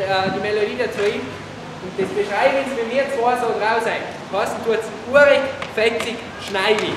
äh, die Melodie dazu hin. Und das beschreiben sie, wenn wir zwei so drauf sind. Was tut es urig, fetzig, schneidig.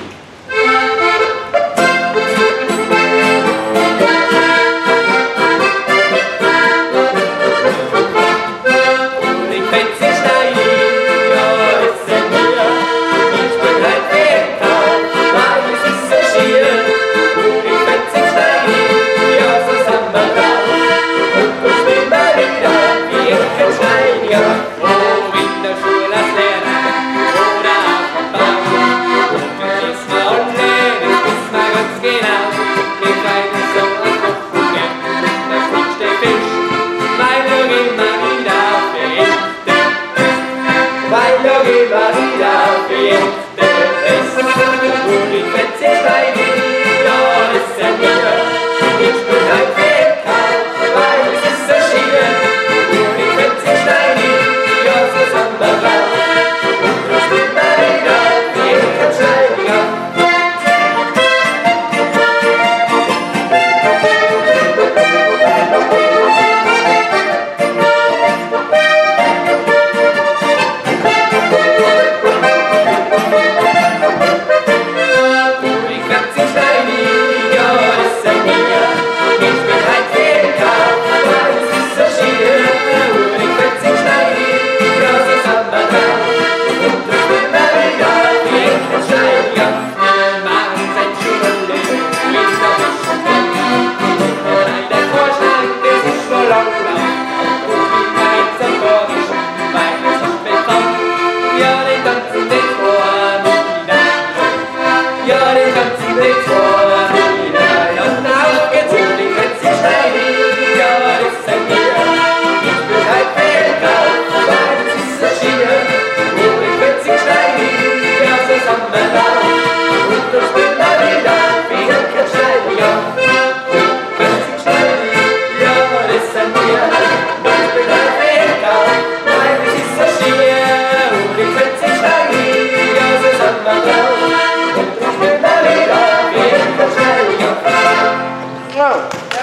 やれかつて Bravo.